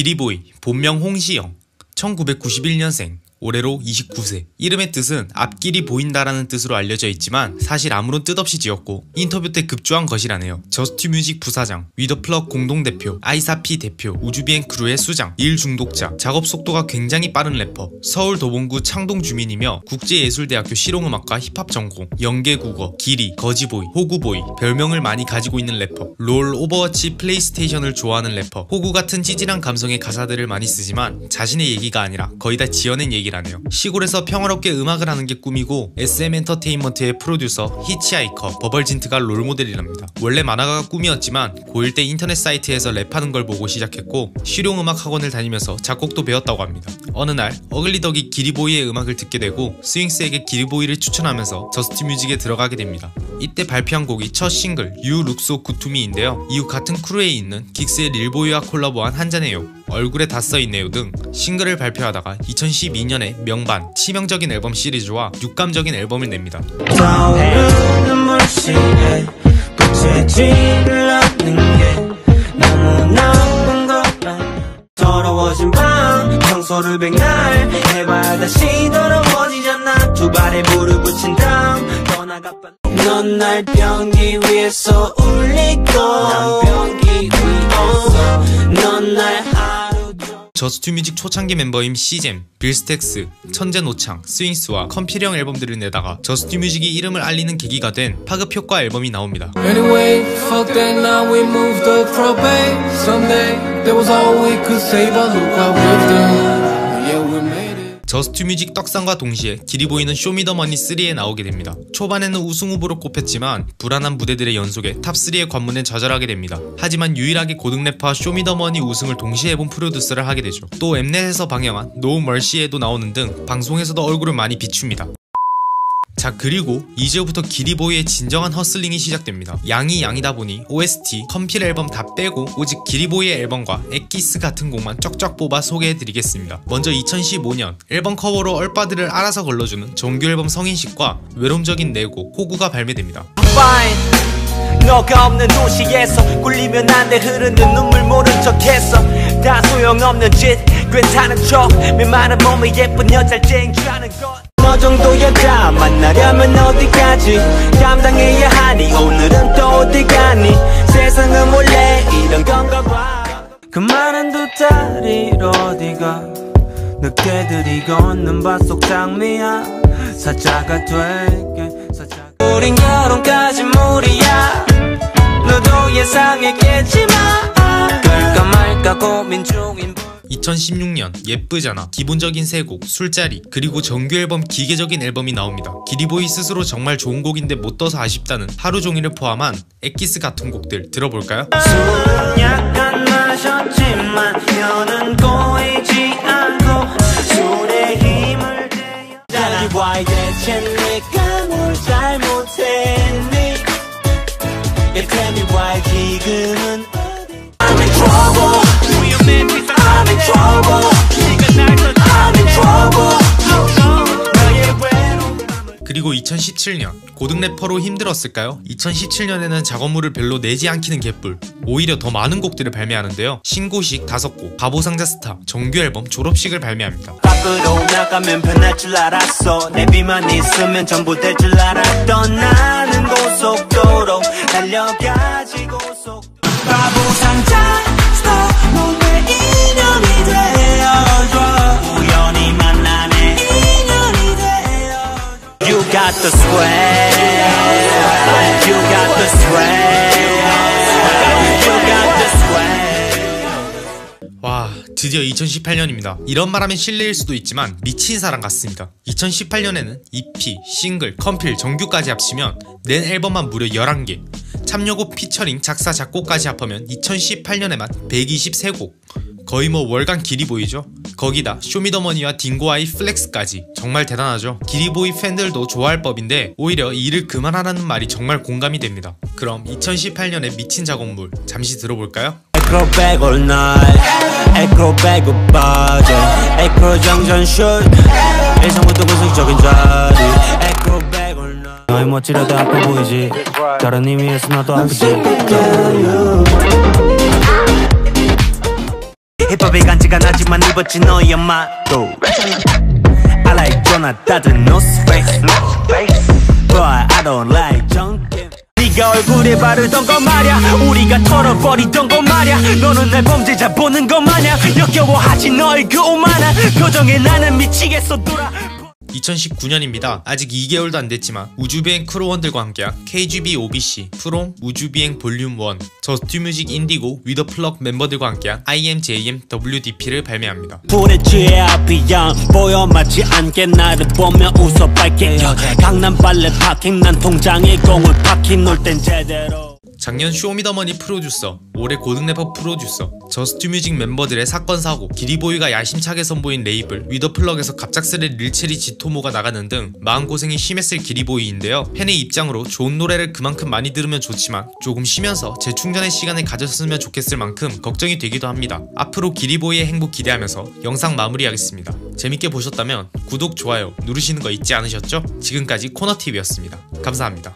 기리보이, 본명 홍시영, 1991년생, 올해로 29세. 이름의 뜻은 앞길이 보인다라는 뜻으로 알려져 있지만 사실 아무런 뜻 없이 지었고 인터뷰 때 급조한 것이라네요. 저스트뮤직 부사장, 위더플럭 공동대표, 아이사피 대표, 우주비행 크루의 수장, 일 중독자, 작업 속도가 굉장히 빠른 래퍼, 서울 도봉구 창동 주민이며 국제예술대학교 실용음악과 힙합 전공, 연계국어, 기리, 거지보이, 호구보이, 별명을 많이 가지고 있는 래퍼, 롤, 오버워치, 플레이스테이션을 좋아하는 래퍼, 호구 같은 찌질한 감성의 가사들을 많이 쓰지만 자신의 얘기가 아니라 거의 다 지어낸 얘기 얘기라네요. 시골에서 평화롭게 음악을 하는 게 꿈이고 SM 엔터테인먼트의 프로듀서 히치하이커 버벌진트가 롤모델이랍니다. 원래 만화가가 꿈이었지만 고1 때 인터넷 사이트에서 랩하는 걸 보고 시작했고 실용음악 학원을 다니면서 작곡도 배웠다고 합니다. 어느 날 어글리덕이 기리보이의 음악을 듣게 되고 스윙스에게 기리보이를 추천하면서 저스트 뮤직에 들어가게 됩니다. 이때 발표한 곡이 첫 싱글 유 룩소 구투미인데요. 이후 같은 크루에 있는 긱스의 릴보이와 콜라보한 한잔해요 얼굴에 다 써있네요 등 싱글을 발표하다가 2012년에 명반, 치명적인 앨범 시리즈와 육감적인 앨범을 냅니다. 넌날 변기 위에서 울리고 난 변기 위에서 넌날 저스트뮤직 초창기 멤버인 시잼, 빌스텍스, 천재노창, 스윙스와 컴필형 앨범들을 내다가 저스트뮤직이 이름을 알리는 계기가 된 파급 효과 앨범이 나옵니다. Anyway, fuck that now we move the probate Someday, that was all we could say but look what we've done 저스트뮤직 떡상과 동시에 길이 보이는 쇼미더머니 3에 나오게 됩니다. 초반에는 우승 후보로 꼽혔지만 불안한 무대들의 연속에 탑3의 관문에 좌절하게 됩니다. 하지만 유일하게 고등 래퍼와 쇼미더머니 우승을 동시에 해본 프로듀서를 하게 되죠. 또 엠넷에서 방영한 No Mercy에도 나오는 등 방송에서도 얼굴을 많이 비춥니다. 자 그리고 이제부터 기리보이의 진정한 hustling이 시작됩니다. 양이 양이다 보니 OST, 컴필 앨범 다 빼고 오직 기리보이의 앨범과 엑기스 같은 곡만 쩍쩍 뽑아 소개해드리겠습니다. 먼저 2015년 앨범 커버로 얼빠들을 알아서 걸러주는 정규 앨범 성인식과 외로움적인 네 곡 호구가 발매됩니다. 너가 없는 도시에서 굴리면 안돼 흐르는 눈물 모른 척했어 다 소용없는 짓 괜찮은 척 메마른 몸에 예쁜 여자를 쟁취하는 것 너 정도 여자 만나려면 어디까지? 감당해야 하니 오늘은 또 어디 가니? 세상은 원래 이런 건가 봐그 많은 두 다리 어디가 늑대들이 걷는 밭속 장미야. 사자가 될게 사자가. 우린 결혼까지 무리야. 너도 예상했겠지만 끌까 말까 고민 중인 2016년 예쁘잖아. 기본적인 세 곡 술자리 그리고 정규 앨범 기계적인 앨범이 나옵니다. 기리보이 스스로 정말 좋은 곡인데 못 떠서 아쉽다는 하루 종일을 포함한 엑기스 같은 곡들 들어볼까요? 대여 대체 내가 뭘 잘못했니? Tell me why 지금은 2017년. 고등 래퍼로 힘들었을까요? 2017년에는 작업물을 별로 내지 않기는 개뿔. 오히려 더 많은 곡들을 발매하는데요. 신고식 5곡 바보상자 스타 정규 앨범 졸업식을 발매합니다 got the swag. You got the swag. You got the swag. 와, 드디어 2018년입니다. 이런 말하면 실례일 수도 있지만 미친 사람 같습니다. 2018년에는 EP, 싱글, 컴필, 정규까지 합치면 낸 앨범만 무려 11개. 참여곡 피처링, 작사, 작곡까지 합하면 2018년에만 123곡. 거의 뭐 월간 길이 보이죠? 거기다 쇼미더머니와 딩고아이 플렉스까지. 정말 대단하죠? 기리보이 팬들도 좋아할 법인데 오히려 일을 그만하라는 말이 정말 공감이 됩니다. 그럼 2018년의 미친 작업물 잠시 들어볼까요? 에크로백 all night. 에크로백 빠져 에크로 정전 슛 일상부터 구속적인 자리. 에크로백 all night. 너의 멋지려도 아파 보이지? 다른 의미에서 나도 아프지 힙합이 간지간하지만 입었지 너의 맛도 I like Jonathan no space Boy I don't like 네가 얼굴에 바르던 거 말야. 우리가 털어버리던 거 말야. 너는 날 범죄자 보는 거 마냥. 역겨워하지 너의 그 오만한. 표정에 나는 미치겠어 돌아 2019년입니다. 아직 2개월도 안 됐지만 우주비행 크루원들과 함께한 KGB OBC 프롬 우주비행 볼륨 1 저스트뮤직 인디고 위더 플럭 멤버들과 함께한 IMJM WDP를 발매합니다. 보여 맞지 않게 나를 보며 웃어 밝게 강남 valet parking 난 통장에 공을 parking 놀땐 제대로 작년 쇼미더머니 프로듀서, 올해 고등래퍼 프로듀서, 저스트뮤직 멤버들의 사건 사고, 기리보이가 야심차게 선보인 레이블, 위더플럭에서 갑작스레 릴체리 지토모가 나가는 등 마음고생이 심했을 기리보이인데요. 팬의 입장으로 좋은 노래를 그만큼 많이 들으면 좋지만 조금 쉬면서 재충전의 시간을 가졌으면 좋겠을 만큼 걱정이 되기도 합니다. 앞으로 기리보이의 행복 기대하면서 영상 마무리하겠습니다. 재밌게 보셨다면 구독, 좋아요 누르시는 거 잊지 않으셨죠? 지금까지 코너TV였습니다. 감사합니다.